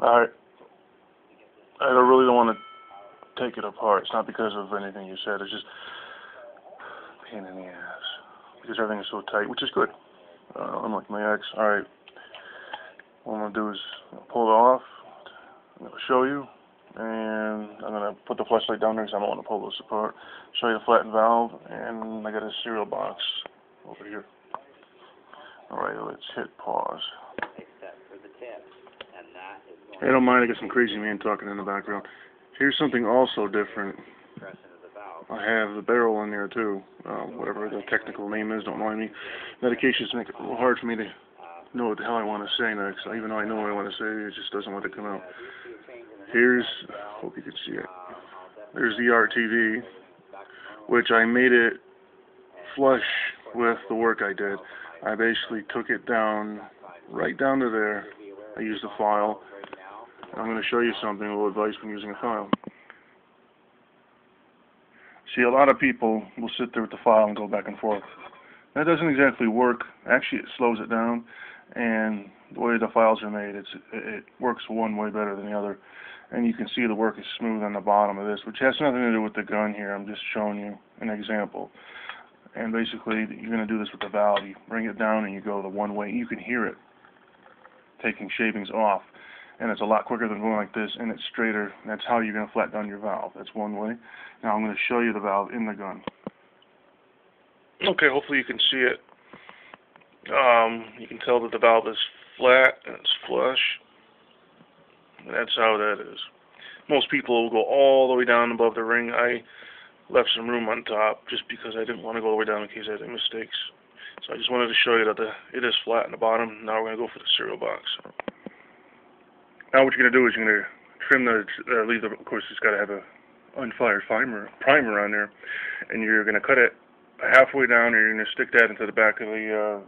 I don't really don't want to take it apart. It's not because of anything you said. It's just pain in the ass. Because everything is so tight, which is good. Uh, unlike my ex. Alright. What I'm to do is pull it off. I'm to show you. And I'm to put the flashlight down there because I don't want to pull this apart. Show you the flattened valve. And I got a cereal box over here. Alright, let's hit pause. Hey, don't mind, I got some crazy man talking in the background. Here's something also different. I have the barrel in there too, uh, whatever the technical name is, don't mind me. Medications make it a little hard for me to know what the hell I want to say next. Even though I know what I want to say, it just doesn't want to come out. Here's, hope you can see it. There's the RTV, which I made it flush with the work I did. I basically took it down, right down to there. I used a file I'm going to show you something, a little advice when using a file. See, a lot of people will sit there with the file and go back and forth. That doesn't exactly work. Actually, it slows it down, and the way the files are made, it's, it works one way better than the other. And you can see the work is smooth on the bottom of this, which has nothing to do with the gun here. I'm just showing you an example. And basically, you're going to do this with the valve. You bring it down and you go the one way. You can hear it taking shavings off and it's a lot quicker than going like this, and it's straighter. That's how you're going to flat down your valve. That's one way. Now I'm going to show you the valve in the gun. Okay, hopefully you can see it. Um, you can tell that the valve is flat and it's flush. And that's how that is. Most people will go all the way down above the ring. I left some room on top just because I didn't want to go all the way down in case I had any mistakes. So I just wanted to show you that the, it is flat in the bottom. Now we're going to go for the cereal box. Now what you're going to do is you're going to trim the, uh, leave the, of course it's got to have a unfired primer, primer on there, and you're going to cut it halfway down and you're going to stick that into the back of the uh,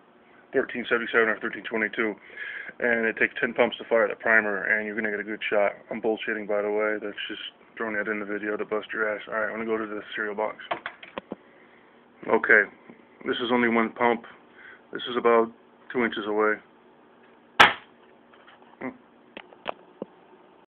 1377 or 1322 and it takes 10 pumps to fire the primer and you're going to get a good shot. I'm bullshitting by the way, that's just throwing that in the video to bust your ass. Alright, I'm going to go to the cereal box. Okay, this is only one pump. This is about two inches away.